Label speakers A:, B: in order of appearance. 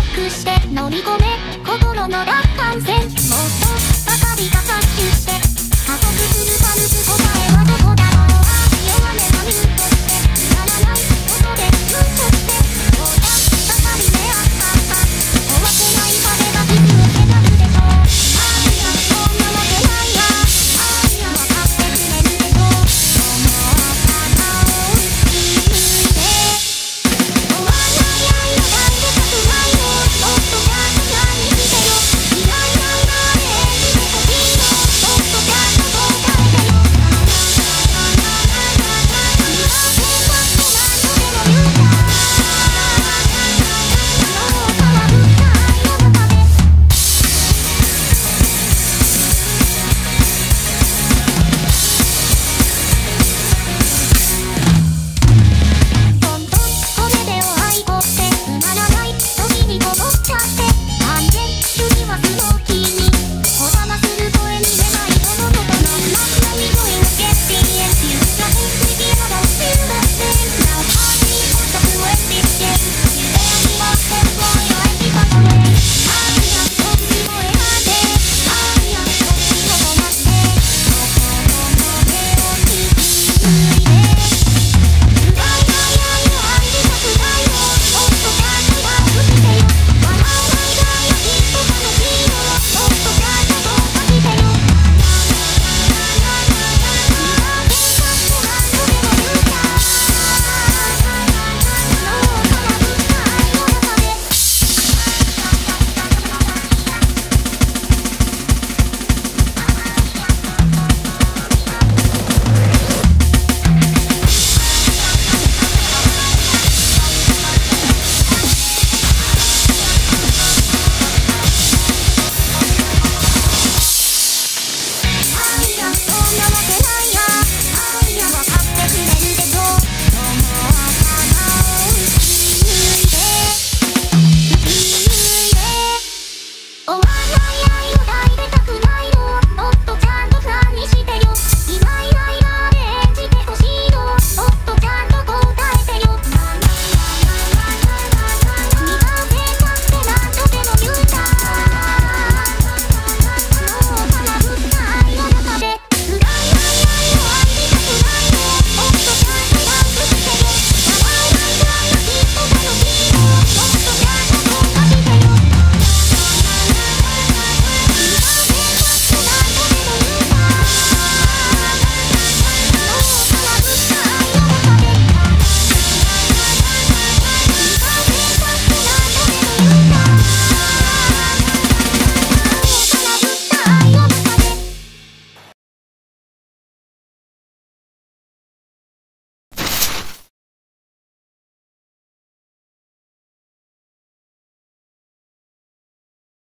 A: ックして飲み込め。心の楽観線もっとばかりかかっ